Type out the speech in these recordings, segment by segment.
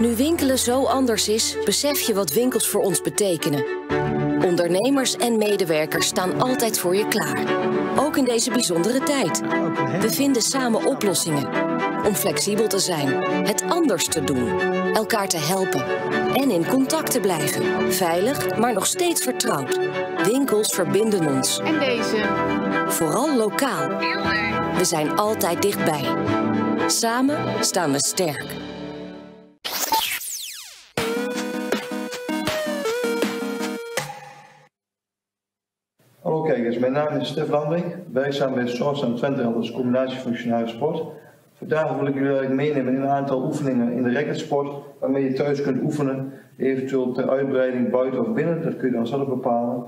Nu winkelen zo anders is, besef je wat winkels voor ons betekenen. Ondernemers en medewerkers staan altijd voor je klaar. Ook in deze bijzondere tijd. We vinden samen oplossingen. Om flexibel te zijn, het anders te doen, elkaar te helpen en in contact te blijven. Veilig, maar nog steeds vertrouwd. Winkels verbinden ons. En deze. Vooral lokaal. We zijn altijd dichtbij. Samen staan we sterk. Kijkers, mijn naam is Stef Landwijk, werkzaam bij Source Twente als combinatiefunctionaris sport. Vandaag wil ik jullie meenemen in een aantal oefeningen in de racketsport waarmee je thuis kunt oefenen, eventueel ter uitbreiding buiten of binnen, dat kun je dan zelf bepalen.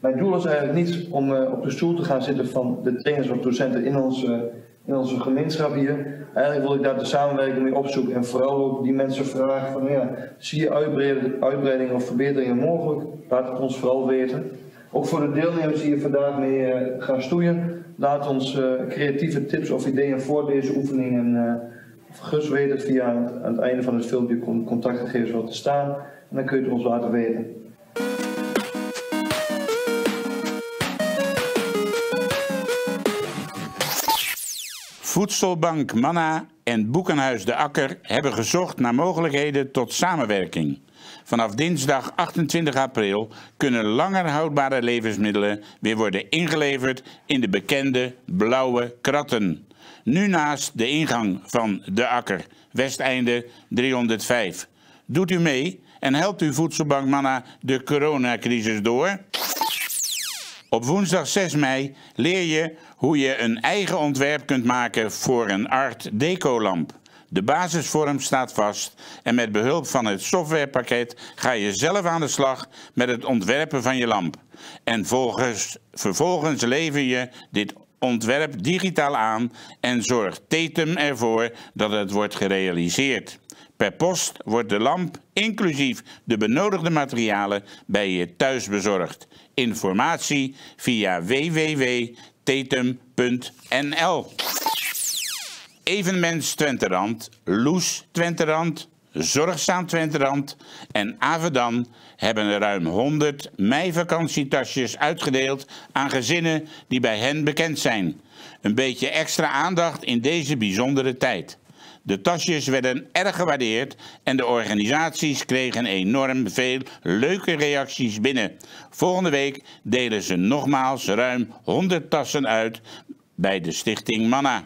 Mijn doel is eigenlijk niet om uh, op de stoel te gaan zitten van de trainers of docenten in onze, in onze gemeenschap hier. Eigenlijk wil ik daar de samenwerking mee opzoeken en vooral ook die mensen vragen van ja, zie je uitbreiding, uitbreiding of verbeteringen mogelijk? Laat het ons vooral weten. Ook voor de deelnemers die hier vandaag mee uh, gaan stoeien, laat ons uh, creatieve tips of ideeën voor deze oefeningen uh, gerust weten via aan het einde van het filmpje contactgegevens wat te staan en dan kun je het ons laten weten. Voedselbank Manna en Boekenhuis de Akker hebben gezocht naar mogelijkheden tot samenwerking. Vanaf dinsdag 28 april kunnen langer houdbare levensmiddelen weer worden ingeleverd in de bekende blauwe kratten. Nu naast de ingang van de Akker, Westeinde 305. Doet u mee en helpt u Voedselbank Manna de coronacrisis door? Op woensdag 6 mei leer je hoe je een eigen ontwerp kunt maken voor een Art Deco-lamp. De basisvorm staat vast en met behulp van het softwarepakket ga je zelf aan de slag met het ontwerpen van je lamp. En volgens, vervolgens lever je dit ontwerp digitaal aan en zorgt Tetum ervoor dat het wordt gerealiseerd. Per post wordt de lamp, inclusief de benodigde materialen, bij je thuis bezorgd. Informatie via www.tetum.nl Evenements Twenterand, Loes Twenterand, Zorgzaam Twenterand en Avedan hebben ruim 100 meivakantietasjes uitgedeeld aan gezinnen die bij hen bekend zijn. Een beetje extra aandacht in deze bijzondere tijd. De tasjes werden erg gewaardeerd en de organisaties kregen enorm veel leuke reacties binnen. Volgende week delen ze nogmaals ruim 100 tassen uit bij de stichting Manna.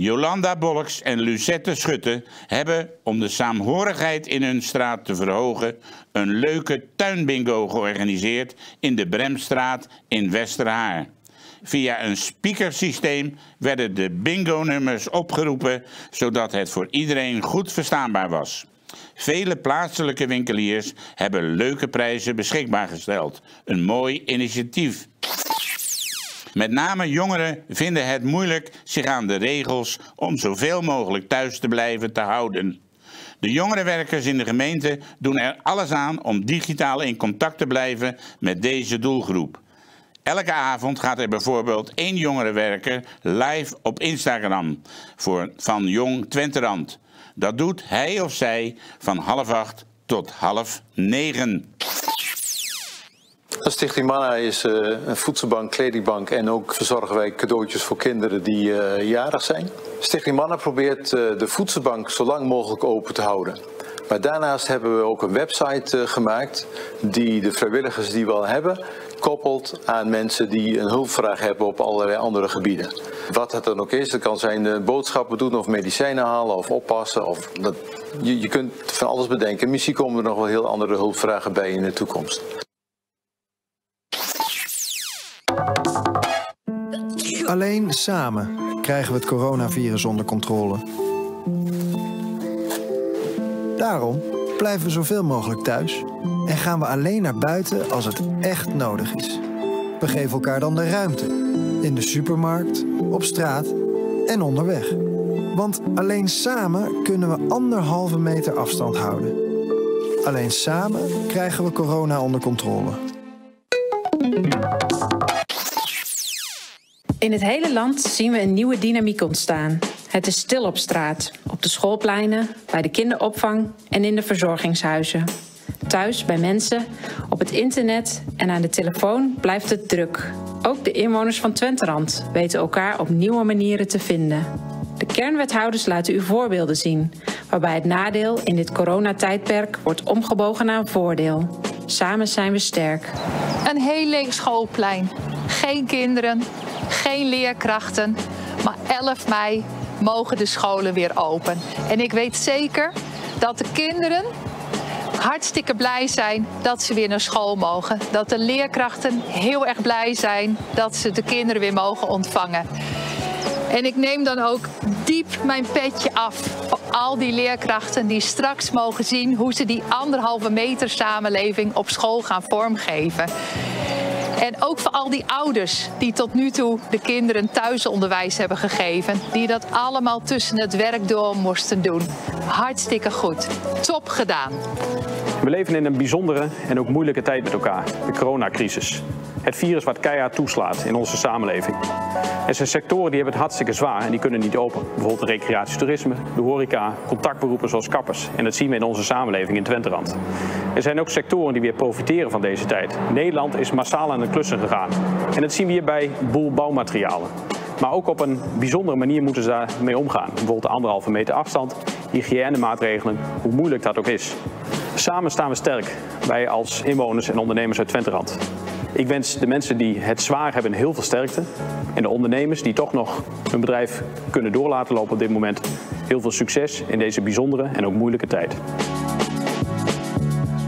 Jolanda Bolks en Lucette Schutte hebben, om de saamhorigheid in hun straat te verhogen, een leuke tuinbingo georganiseerd in de Bremstraat in Westerhaar. Via een speakersysteem werden de bingo-nummers opgeroepen, zodat het voor iedereen goed verstaanbaar was. Vele plaatselijke winkeliers hebben leuke prijzen beschikbaar gesteld. Een mooi initiatief. Met name jongeren vinden het moeilijk zich aan de regels om zoveel mogelijk thuis te blijven te houden. De jongerenwerkers in de gemeente doen er alles aan om digitaal in contact te blijven met deze doelgroep. Elke avond gaat er bijvoorbeeld één jongerenwerker live op Instagram voor, van Jong Twenterand. Dat doet hij of zij van half acht tot half negen. Stichting Manna is uh, een voedselbank, kledingbank en ook verzorgen wij cadeautjes voor kinderen die uh, jarig zijn. Stichting Manna probeert uh, de voedselbank zo lang mogelijk open te houden. Maar daarnaast hebben we ook een website gemaakt die de vrijwilligers die we al hebben koppelt aan mensen die een hulpvraag hebben op allerlei andere gebieden. Wat het dan ook is, dat kan zijn boodschappen doen of medicijnen halen of oppassen. Of dat, je, je kunt van alles bedenken. Misschien komen er nog wel heel andere hulpvragen bij in de toekomst. Alleen samen krijgen we het coronavirus onder controle. Daarom blijven we zoveel mogelijk thuis en gaan we alleen naar buiten als het echt nodig is. We geven elkaar dan de ruimte. In de supermarkt, op straat en onderweg. Want alleen samen kunnen we anderhalve meter afstand houden. Alleen samen krijgen we corona onder controle. In het hele land zien we een nieuwe dynamiek ontstaan. Het is stil op straat, op de schoolpleinen, bij de kinderopvang en in de verzorgingshuizen. Thuis bij mensen, op het internet en aan de telefoon blijft het druk. Ook de inwoners van Twenterand weten elkaar op nieuwe manieren te vinden. De kernwethouders laten u voorbeelden zien, waarbij het nadeel in dit coronatijdperk wordt omgebogen naar een voordeel. Samen zijn we sterk. Een heel leeg schoolplein. Geen kinderen, geen leerkrachten. Maar 11 mei mogen de scholen weer open. En ik weet zeker dat de kinderen hartstikke blij zijn dat ze weer naar school mogen. Dat de leerkrachten heel erg blij zijn dat ze de kinderen weer mogen ontvangen. En ik neem dan ook diep mijn petje af voor al die leerkrachten die straks mogen zien hoe ze die anderhalve meter samenleving op school gaan vormgeven. En ook voor al die ouders die tot nu toe de kinderen thuisonderwijs hebben gegeven. Die dat allemaal tussen het werk door moesten doen. Hartstikke goed. Top gedaan. We leven in een bijzondere en ook moeilijke tijd met elkaar. De coronacrisis. Het virus wat keihard toeslaat in onze samenleving. Er zijn sectoren die hebben het hartstikke zwaar en die kunnen niet open. Bijvoorbeeld recreatietoerisme, de horeca, contactberoepen zoals kappers. En dat zien we in onze samenleving in Twenterand. Er zijn ook sectoren die weer profiteren van deze tijd. Nederland is massaal aan de klussen gegaan. En dat zien we hier bij Boel Bouwmaterialen. Maar ook op een bijzondere manier moeten ze daarmee omgaan. Bijvoorbeeld de anderhalve meter afstand, hygiënemaatregelen, hoe moeilijk dat ook is. Samen staan we sterk, wij als inwoners en ondernemers uit Twenterand. Ik wens de mensen die het zwaar hebben heel veel sterkte. En de ondernemers die toch nog hun bedrijf kunnen doorlaten lopen op dit moment. Heel veel succes in deze bijzondere en ook moeilijke tijd.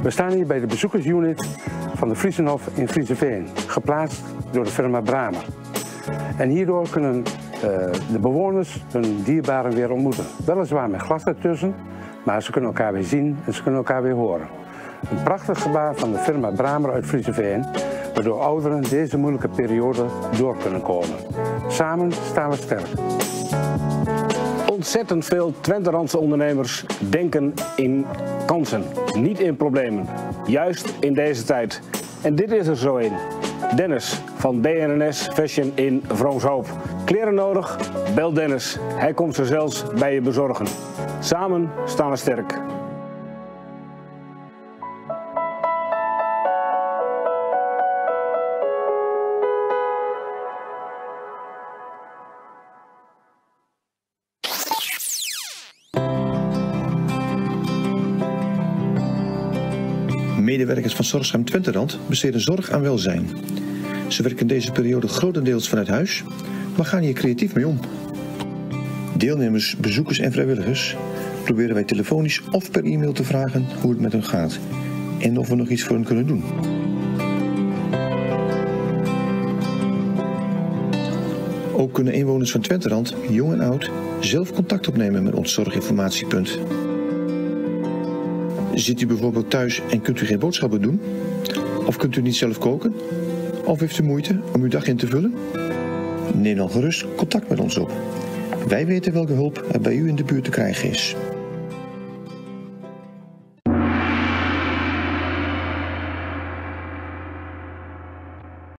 We staan hier bij de bezoekersunit van de Friesenhof in Frieseveen, geplaatst door de firma Bramer. En hierdoor kunnen uh, de bewoners hun dierbaren weer ontmoeten. Weliswaar met glas ertussen, maar ze kunnen elkaar weer zien en ze kunnen elkaar weer horen. Een prachtig gebaar van de firma Bramer uit Frieseveen, waardoor ouderen deze moeilijke periode door kunnen komen. Samen staan we sterk. Ontzettend veel Twenterandse ondernemers denken in kansen, niet in problemen. Juist in deze tijd. En dit is er zo een. Dennis van DNS Fashion in Vroomshoop. Kleren nodig? Bel Dennis. Hij komt ze zelfs bij je bezorgen. Samen staan we sterk. Medewerkers van Zorgschem Twenterand besteden zorg aan welzijn. Ze werken deze periode grotendeels vanuit huis, maar gaan hier creatief mee om. Deelnemers, bezoekers en vrijwilligers proberen wij telefonisch of per e-mail te vragen hoe het met hen gaat en of we nog iets voor hen kunnen doen. Ook kunnen inwoners van Twenterand, jong en oud, zelf contact opnemen met ons zorginformatiepunt. Zit u bijvoorbeeld thuis en kunt u geen boodschappen doen? Of kunt u niet zelf koken? Of heeft u moeite om uw dag in te vullen? Neem dan gerust contact met ons op. Wij weten welke hulp er bij u in de buurt te krijgen is.